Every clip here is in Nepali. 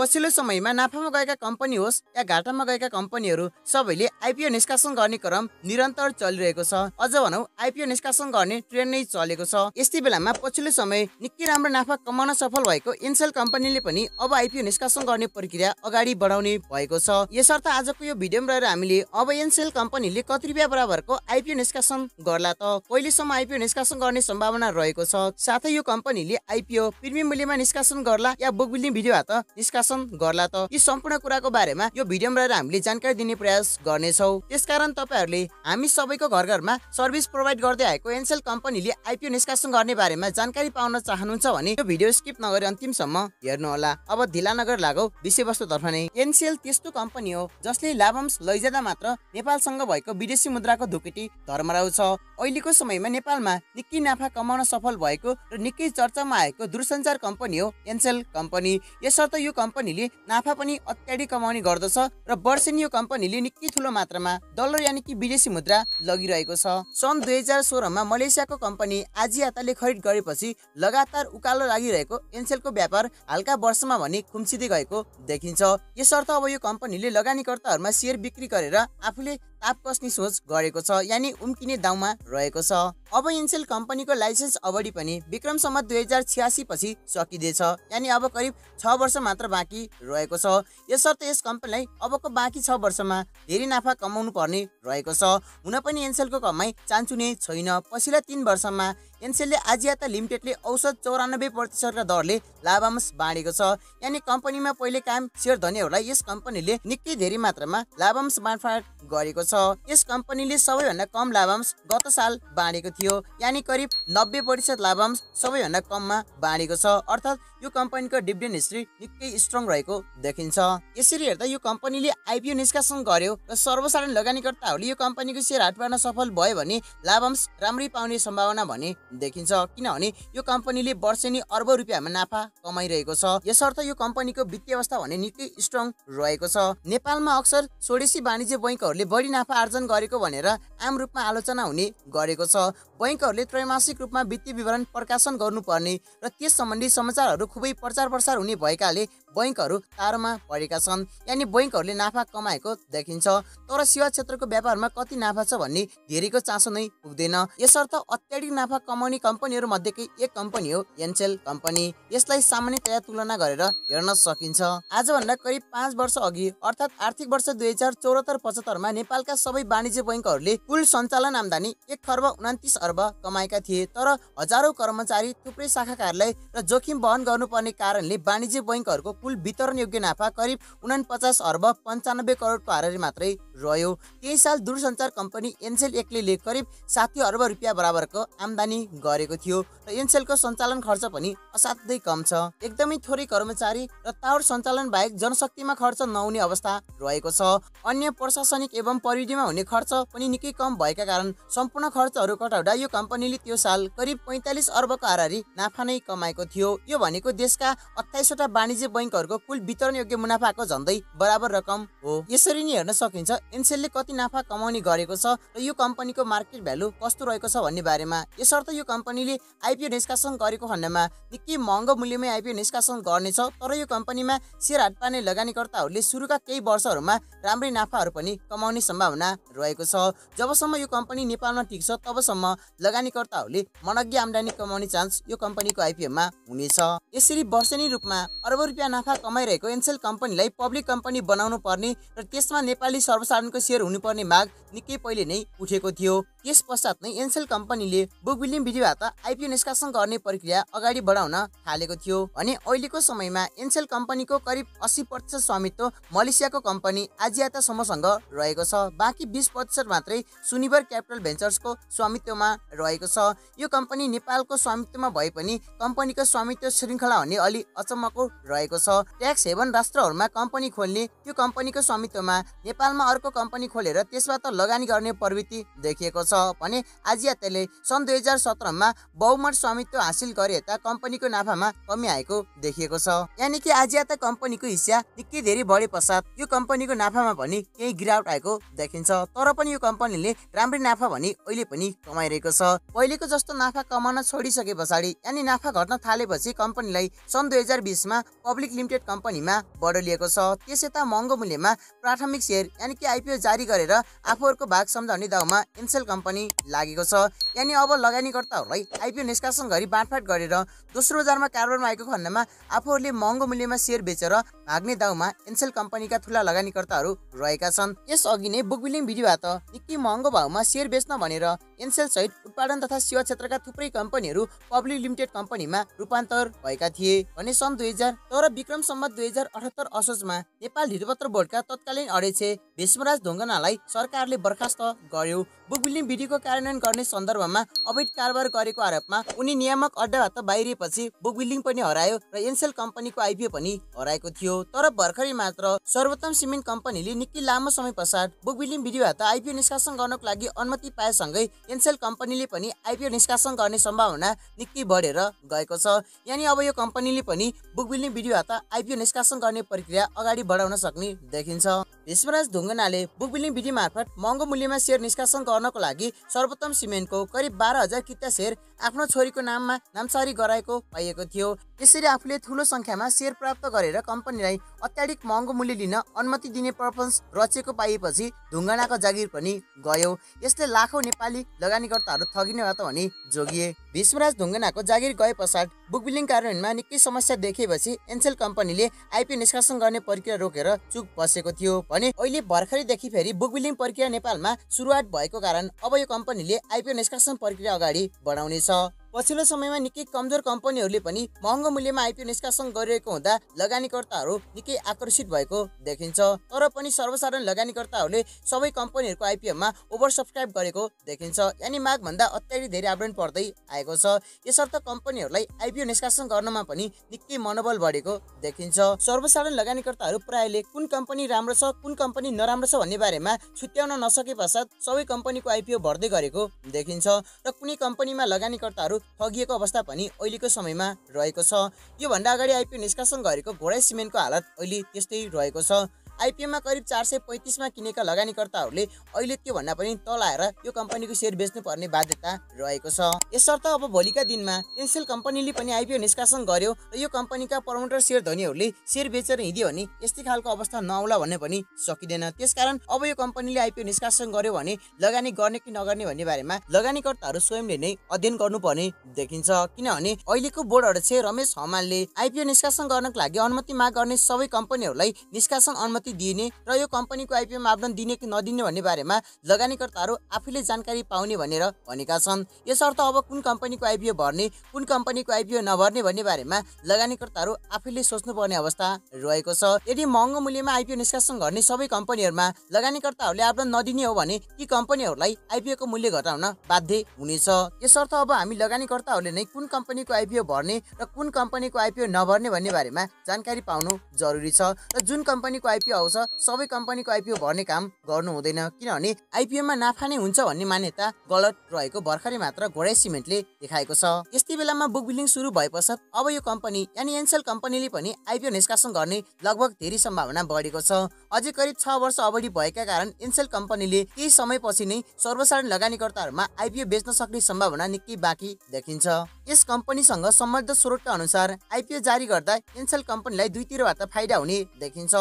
पछिल्लो समयमा नाफामा गएका कम्पनी होस् या घाटामा गएका कम्पनीहरू सबैले आइपिओ निष्कासन गर्ने क्रम निरन्तर चलिरहेको छ। अझ भनौँ आइपिओ निष्कासन गर्ने ट्रेन्ड नै चलेको छ। यस्तै बेलामा पछिल्लो समय निकै राम्रो नाफा कमाउन सफल भएको इन्सेल कम्पनीले पनि अब आइपिओ निष्कासन गर्ने प्रक्रिया अगाडि बढाउने भएको छ। यसर्थ आजको यो भिडियोमा रहेर हामीले अब एनसेल कम्पनीले कति रुपियाँ बराबरको आइपिओ निष्कासन गर्ला त? कहिलेसम्म आइपिओ निष्कासन गर्ने सम्भावना रहेको छ? साथै यो कम्पनीले आइपिओ प्रिमियम मूल्यमा निष्कासन गर्ला या बुक बिल्डिङ भिडियोबाट निष्कासन गर्ला त यी सम्पूर्ण कुराको बारेमा यो भिडियोमा रहेर हामीले जानकारी दिने प्रयास गर्नेछौँ। त्यसकारण तपाईँहरूले हामी सबैको घर घरमा सर्भिस प्रोभाइड गर्दै आएको एनसेल कम्पनीले आइपिओ निष्कासन गर्ने बारेमा जानकारी पाउन चाहनुहुन्छ भने यो भिडियो स्किप नगरी अन्तिमसम्म हेर्नुहोला। अब ढिला नगर लागौ विषयवस्तुतर्फ नै। एनसिएल त्यस्तो कम्पनी हो जसले लाभांश लैजाँदा मात्र नेपालसँग भएको विदेशी मुद्राको धुकेटी धर्मराउ छ अहिलेको समयमा नेपालमा निकै नाफा कमाउन सफल भएको र निकै चर्चामा आएको दूरसञ्चार कम्पनी हो एनसेल कम्पनी। यसर्थ यो कम्पनीले नाफा पनि अत्याधिक कमाउने गर्दछ र वर्षेनी यो कम्पनीले निकै ठुलो मात्रामा डलर यानि कि विदेशी मुद्रा लगिरहेको छ। सन् दुई हजार सोह्रमा मलेसियाको कम्पनी आजियाताले खरिद गरेपछि लगातार उकालो लागिरहेको एनसेलको व्यापार हालका वर्षमा भने खुम्चिँदै गएको देखिन्छ। यसर्थ अब यो कम्पनीले लगानीकर्ताहरूमा सेयर बिक्री गरेर आफूले ताप कस्ने सोच गरेको छ यानि उम्किने दाउमा रहेको छ। अब इन्सेल कम्पनीको लाइसेन्स अवधि पनि विक्रमसम्म दुई हजार छ्यासी पछि सकिँदैछ यानि अब करिब छ वर्ष मात्र बाँकी रहेको छ। यसर्थ यस कम्पनीलाई अबको बाँकी छ वर्षमा धेरै नाफा कमाउनु पर्ने रहेको छ। हुन पनि एनसेलको कमाई चान्चुने छैन। पछिल्ला तिन वर्षमा एनसेलले आजियाता लिमिटेडले औसत चौरानब्बे प्रतिशतका दरले लाभांश बाँडेको छ। यानि कम्पनीमा पहिले कायम सेयर धनीहरूलाई यस कम्पनीले निकै धेरै मात्रामा लाभांश बाँडफाँड गरेको छ। यस कम्पनीले सबैभन्दा कम लाभांश गत साल बाँडेको थियो। यानि करिब नब्बे प्रतिशत लाभांश सबैभन्दा कममा बाँडेको छ। अर्थात् यो कम्पनीको डिभिडेन्ड हिस्ट्री निकै स्ट्रङ रहेको देखिन्छ। यसरी हेर्दा यो कम्पनीले आइपिओ निष्कासन गर्यो र सर्वसाधारण लगानीकर्ताहरूले यो कम्पनीको सेयर हाट पार्न सफल भयो भने लाभांश राम्रै पाउने सम्भावना भने देखिन्छ। किनभने यो कम्पनीले वर्षेनी अर्ब रुपियाँमा नाफा कमाइरहेको छ। यसर्थ यो कम्पनीको वित्तीय अवस्था भने निकै स्ट्रङ रहेको छ। नेपालमा अक्सर स्वदेशी वाणिज्य बैङ्कहरूले बढी नाफा आर्जन गरेको भनेर आम रूपमा आलोचना हुने गरेको छ। बैङ्कहरूले त्रैमासिक रूपमा वित्तीय विवरण प्रकाशन गर्नुपर्ने र त्यस सम्बन्धी समाचारहरू खुबै प्रचार प्रसार हुने भएकाले बैङ्कहरू तारोमा परेका छन्। यानि बैङ्कहरूले नाफा कमाएको देखिन्छ। तर सेवा क्षेत्रको व्यापारमा कति नाफा छ भन्ने धेरैको चासो नै पुग्दैन। यसर्थ अत्याधिक नाफा कमाउने कम्पनीहरू मध्येकै एक कम्पनी हो एनसेल कम्पनी। यसलाई सामान्यतया तुलना गरेर हेर्न सकिन्छ। आजभन्दा करिब पाँच वर्ष अघि अर्थात् आर्थिक वर्ष दुई हजार चौरात्तर पचहत्तरमा नेपालका सबै वाणिज्य बैङ्कहरूले कुल सञ्चालन आम्दानी एक खर्ब उन्तिस अर्ब कमाएका थिए। तर हजारौँ कर्मचारी थुप्रै शाखा कार्यालय र जोखिम वहन गर्नुपर्ने कारणले वाणिज्य बैङ्कहरूको कुल वितरण योग्य नाफा करिब उनापचास अर्ब पन्चानब्बे करोडको हाराहारी मात्रै रह्यो। त्यही साल दूरसञ्चार कम्पनी एनसेल एक्लेले करिब साठी अर्ब रुपियाँ बराबरको आम्दानी गरेको थियो र एनसेलको सञ्चालन खर्च पनि असाध्यै कम छ। एकदमै थोरै कर्मचारी र टावर सञ्चालन बाहेक जनशक्तिमा खर्च नहुने अवस्था रहेको छ। अन्य प्रशासनिक एवं प्रविधिमा हुने खर्च पनि निकै कम भएका कारण सम्पूर्ण खर्चहरू कटाउँदा यो कम्पनीले त्यो साल करिब पैँतालिस अर्बको हाराहारी नाफा नै कमाएको थियो। यो भनेको देशका अठाइसवटा वाणिज्य बैङ्कहरूको कुल वितरण योग्य मुनाफाको झन्डै बराबर रकम हो। यसरी नै हेर्न सकिन्छ एनसेलले कति नाफा कमाउने गरेको छ र यो कम्पनीको मार्केट भ्यालु कस्तो रहेको छ भन्ने बारेमा। यसर्थ यो कम्पनीले आइपिओ निष्कासन गरेको खण्डमा निकै महँगो मूल्यमै आइपिओ निष्कासन गर्नेछ तर यो कम्पनीमा सेयर हाट पार्ने लगानीकर्ताहरूले सुरुका केही वर्षहरूमा राम्रै नाफाहरू पनि कमाउने सम्भावना रहेको छ। जबसम्म यो कम्पनी नेपालमा टिक्छ तबसम्म लगानीकर्ताहरूले मनज्ञ आम्दानी कमाउने चान्स यो कम्पनीको आइपिओमा हुनेछ। यसरी वर्षेनी रूपमा अर्ब रुपियाँ नाफा कमाइरहेको एनसेल कम्पनीलाई पब्लिक कम्पनी बनाउनु पर्ने र त्यसमा नेपाली सर्वसाधारणको सेयर हुनुपर्ने माग निकै पहिले नै उठेको थियो। त्यस पश्चात नै एनसेल कम्पनीले बुक बिल्डिङ विधिबाट आइपिओ निष्कासन गर्ने प्रक्रिया अगाडि बढाउन थालेको थियो भने अहिलेको समयमा एनसेल कम्पनीको करिब अस्सी प्रतिशत स्वामित्व मलेसियाको कम्पनी आजियाता समूहसँग रहेको छ। बाँकी बिस प्रतिशत मात्रै सुनिभर क्यापिटल भेन्चर्सको स्वामित्वमा रहेको छ। यो कम्पनी नेपालको स्वामित्वमा भए पनि कम्पनीको स्वामित्व श्रृङ्खला हुने अलि अचम्मको रहेको छ। ट्याक्स हेभन राष्ट्रहरूमा कम्पनी खोल्ने त्यो कम्पनीको स्वामित्वमा नेपालमा अर्को कम्पनी खोलेर त्यसबाट लगानी गर्ने प्रवृत्ति देखिएको छ भने आजियातेले सन् दुई हजार सत्रमा बहुमत स्वामित्व हासिल गरे यता कम्पनीको नाफामा कमी आएको देखिएको छ। यानि कि आजियाता कम्पनीको हिस्सा निकै धेरै बढे पश्चात यो कम्पनीको नाफामा पनि केही गिरावट आएको देखिन्छ। तर पनि यो कम्पनीले राम्रै नाफा भने अहिले पनि कमाइरहेको छ। पहिलेको जस्तो नाफा कमाउन छोडिसके पछाडि यानि नाफा घट्न थालेपछि कम्पनीलाई सन् दुई हजार बिसमा पब्लिक लिमिटेड कम्पनीमा बढलिएको छ। त्यस यता महँगो मूल्यमा प्राथमिक सेयर यानि कि आइपिओ जारी गरेर आफूहरूको भाग सम्झाउने दाउमा इन्सेल कम्पनी लागेको छ। यानि अब लगानीकर्ताहरूलाई आइपिओ निष्कासन गरी बाँडफाँड गरेर दोस्रो बजारमा कारोबारमा आएको खण्डमा आफूहरूले महँगो मूल्यमा सेयर बेचेर भाग्ने दाउमा इन्सेल कम्पनीका ठुला लगानीकर्ताहरू रहेका छन्। यस अघि नै बुकबिलिङ भिडियोबाट निकै महँगो भाउमा सेयर बेच्न भनेर इन्सेल सहित उत्पादन तथा सेवा क्षेत्रका थुप्रै कम्पनीहरू पब्लिक लिमिटेड कम्पनीमा रूपान्तर भएका थिए। भने सन् दुई हजार तर विक्रम सम्मत दुई हजार अठहत्तर असोजमा नेपाल धितोपत्र बोर्डका तत्कालीन अध्यक्ष भीष्मराज ढुङ्गनालाई सरकारले बर्खास्त गर्यो। बुकबिलिङ विधिको कार्यान्वयन गर्ने सन्दर्भमा अवैध कारोबार गरेको आरोपमा उनी नियामक अड्डाबाट बाहिरिएपछि बुकबिलिङ पनि हरायो र एनसेल कम्पनीको आइपिओ पनि हराएको थियो। तर भर्खरै मात्र सर्वोत्तम सिमेन्ट कम्पनीले निकै लामो समय पश्चात बुकबिलिङ विधिबाट आइपिओ निष्कासन गर्नको लागि अनुमति पाएसँगै एनसेल कम्पनीले पनि आइपिओ निष्कासन गर्ने सम्भावना निकै बढेर गएको छ। यानि अब यो कम्पनीले पनि बुकबिलिङ विधिबाट आइपिओ निष्कासन गर्ने प्रक्रिया अगाडि बढाउन सक्ने देखिन्छ। विश्वराज ढुङ्गनाले बुकबिलिङ विधि मार्फत महँगो मूल्यमा सेयर निष्कासन गर्नको लागि सर्वोत्तम सिमेन्टको करिब बाह्र हजार किता सेयर आफ्नो छोरीको नाममा नामसारी गराएको पाइएको थियो। त्यसरी आफूले ठुलो सङ्ख्यामा सेयर प्राप्त गरेर कम्पनीलाई अत्याधिक महँगो मूल्य लिन अनुमति दिने पर्पज रचेको पाइएपछि ढुङ्गानाको जागिर पनि गयो। यसले लाखौँ नेपाली लगानीकर्ताहरू ठगिनेबाट भने जोगिए। भीष्मराज ढुङ्गानाको जागिर गए पश्चात बुकबिलिङ कार्यान्वयनमा निकै समस्या देखेपछि एनसेल कम्पनीले आइपी निष्कासन गर्ने प्रक्रिया रोकेर चुक बसेको थियो। भने अहिले भर्खरैदेखि फेरि बुकबिलिङ प्रक्रिया नेपालमा सुरुवात भएको कारण अब यो कम्पनीले आइपिओ निष्कासन प्रक्रिया अगाडि बढाउनेछ। saw पछिल्लो समयमा निकै कमजोर कम्पनीहरूले पनि महँगो मूल्यमा आइपिओ निष्कासन गरिरहेको हुँदा लगानीकर्ताहरू निकै आकर्षित भएको देखिन्छ। तर पनि सर्वसाधारण लगानीकर्ताहरूले सबै कम्पनीहरूको आइपिओमा ओभर सब्सक्राइब गरेको देखिन्छ। यानि मागभन्दा अत्याधिक धेरै आवरण पर्दै आएको छ। यसर्थ कम्पनीहरूलाई आइपिओ निष्कासन गर्नमा पनि निकै मनोबल बढेको देखिन्छ। सर्वसाधारण लगानीकर्ताहरू प्रायले कुन कम्पनी राम्रो छ कुन कम्पनी नराम्रो छ भन्ने बारेमा छुट्याउन नसके पश्चात सबै कम्पनीको आइपिओ भर्दै गरेको देखिन्छ। र कुनै कम्पनीमा लगानीकर्ताहरू ठगिएको अवस्था पनि अहिलेको समयमा रहेको छ। योभन्दा अगाडि आइपिओ निष्कासन गरेको घोडा सिमेन्टको हालत अहिले त्यस्तै रहेको छ। आइपिएममा करिब चार सय पैँतिसमा किनेका लगानीकर्ताहरूले अहिले त्योभन्दा पनि तल आएर यो कम्पनीको सेयर बेच्नु पर्ने बाध्यता रहेको छ। यसर्थ अब भोलिका दिनमा एनसेल कम्पनीले पनि आइपिओ निष्कासन गर्यो र यो कम्पनीका प्रमोटर सेयर धनीहरूले सेयर बेचेर हिँड्यो भने यस्तै खालको अवस्था नआउला भन्ने पनि सकिँदैन। त्यसकारण अब यो कम्पनीले आइपिओ निष्कासन गर्यो भने लगानी गर्ने कि नगर्ने भन्ने बारेमा लगानीकर्ताहरू स्वयंले नै अध्ययन गर्नुपर्ने देखिन्छ। किनभने अहिलेको बोर्ड अध्यक्ष रमेश हमालले आइपिओ निष्कासन गर्नको लागि अनुमति माग गर्ने सबै कम्पनीहरूलाई निष्कासन अनुमति अनुमति दिने र यो कम्पनीको आइपिओमा आवेदन दिने कि नदिने भन्ने बारेमा लगानीकर्ताहरू आफैले जानकारी पाउने भनेर भनेका छन्। यसर्थ अब कुन कम्पनीको आइपिओ भर्ने कुन कम्पनीको आइपिओ नभर्ने भन्ने बारेमा लगानीकर्ताहरू आफैले सोच्नुपर्ने अवस्था रहेको छ। यदि महँगो मूल्यमा आइपिओ निष्कासन गर्ने सबै कम्पनीहरूमा लगानीकर्ताहरूले आवेदन नदिने हो भने ती कम्पनीहरूलाई आइपिओको मूल्य घटाउन बाध्य हुनेछ। यसर्थ अब हामी लगानीकर्ताहरूले नै कुन कम्पनीको आइपिओ भर्ने र कुन कम्पनीको आइपिओ नभर्ने भन्ने बारेमा जानकारी पाउनु जरुरी छ र जुन कम्पनीको आइपिओ आउँछ सबै कम्पनीको आइपिओ भर्ने काम गर्नु हुँदैन। किनभने आइपिओमा नाफा नै हुन्छ भन्ने मान्यता गलत रहेको भर्खरै मात्र घोडा सिमेन्टले देखाएको छ। यस्तै बेलामा बुक बिल्डिङ सुरु भए पश्चात अब यो कम्पनी यानि एनसेल कम्पनीले पनि आइपिओ निष्कासन गर्ने लगभग धेरै सम्भावना बढेको छ। अझै करिब छ वर्ष अगाडि भएका कारण एनसेल कम्पनीले केही समयपछि नै सर्वसाधारण लगानीकर्ताहरूमा आइपिओ बेच्न सक्ने सम्भावना निकै बाँकी देखिन्छ। यस कम्पनीसँग सम्बद्ध स्रोतका अनुसार आइपिओ जारी गर्दा एनसेल कम्पनीलाई दुईतिरबाट फाइदा हुने देखिन्छ।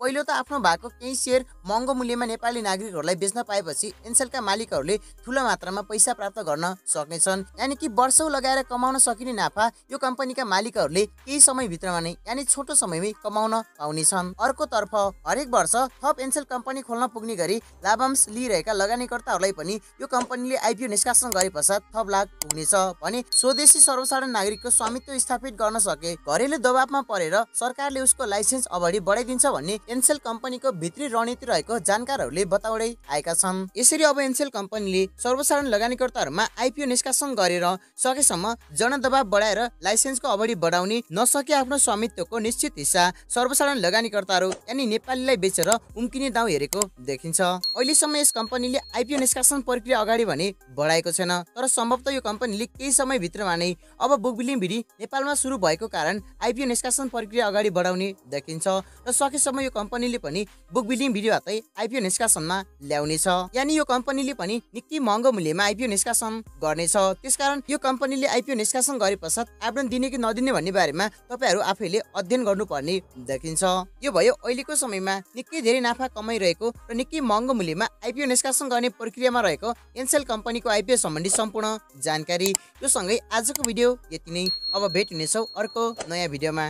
पहिलो त आफ्नो भएको केही सेयर महँगो मूल्यमा नेपाली नागरिकहरूलाई बेच्न पाएपछि एनसेलका मालिकहरूले ठुलो मात्रामा पैसा प्राप्त गर्न सक्नेछन्। यानि कि वर्षौँ लगाएर कमाउन सकिने नाफा यो कम्पनीका मालिकहरूले केही समयभित्रमा नै यानि छोटो समयमै कमाउन पाउनेछन्। अर्कोतर्फ हरेक वर्ष थप एनसेल कम्पनी खोल्न पुग्ने गरी लाभांश लिइरहेका लगानीकर्ताहरूलाई पनि यो कम्पनीले आइपिओ निष्कासन गरे पश्चात थप लाभ पुग्नेछ भने स्वदेशी सर्वसाधारण नागरिकको स्वामित्व स्थापित गर्न सके। घरेलु दबावमा परेर सरकारले उसको लाइसेन्स अगाडि बढाइदिन्छ भन्ने एनसेल कम्पनीको भित्री रणनीति रहेको जानकारहरूले बताउँदै आएका छन्। यसरी अब एनसेल कम्पनीले सर्वसाधारण लगानीकर्ताहरूमा आइपिओ निष्कासन गरेर सकेसम्म जनदबाव बढाएर लाइसेन्सको अवधि बढाउने नसके आफ्नो स्वामित्वको निश्चित हिस्सा सर्वसाधारण लगानीकर्ताहरू यानि नेपालीलाई बेचेर उम्किने दाउ हेरेको देखिन्छ। अहिलेसम्म यस कम्पनीले आइपिओ निष्कासन प्रक्रिया अगाडि भने बढाएको छैन तर सम्भवतः यो कम्पनीले केही समयभित्रमा नै अब बुक बिलिङ विधि नेपालमा सुरु भएको कारण आइपिओ निष्कासन प्रक्रिया अगाडि बढाउने देखिन्छ र सकेसम्म यो कम्पनीले पनि बुक बिलिङ विधिबाटै आइपिओ निष्कासनमा ल्याउनेछ यानि यो कम्पनीले पनि निकै महँगो मूल्यमा आइपिओ निष्कासन गर्नेछ। त्यसकारण यो कम्पनीले आइपिओ निष्कासन गरे पश्चात आवेदन दिने कि नदिने भन्ने बारेमा तपाईँहरू आफैले अध्ययन गर्नुपर्ने देखिन्छ। यो भयो अहिलेको समयमा निकै धेरै नाफा कमाइरहेको र निकै महँगो मूल्यमा आइपिओ निष्कासन गर्ने प्रक्रियामा रहेको एनसेल कम्पनीको आइपिओ सम्बन्धी सम्पूर्ण जानकारी। यो सँगै आजको भिडियो यति नै। अब भेट हुनेछौँ अर्को नयाँ भिडियोमा।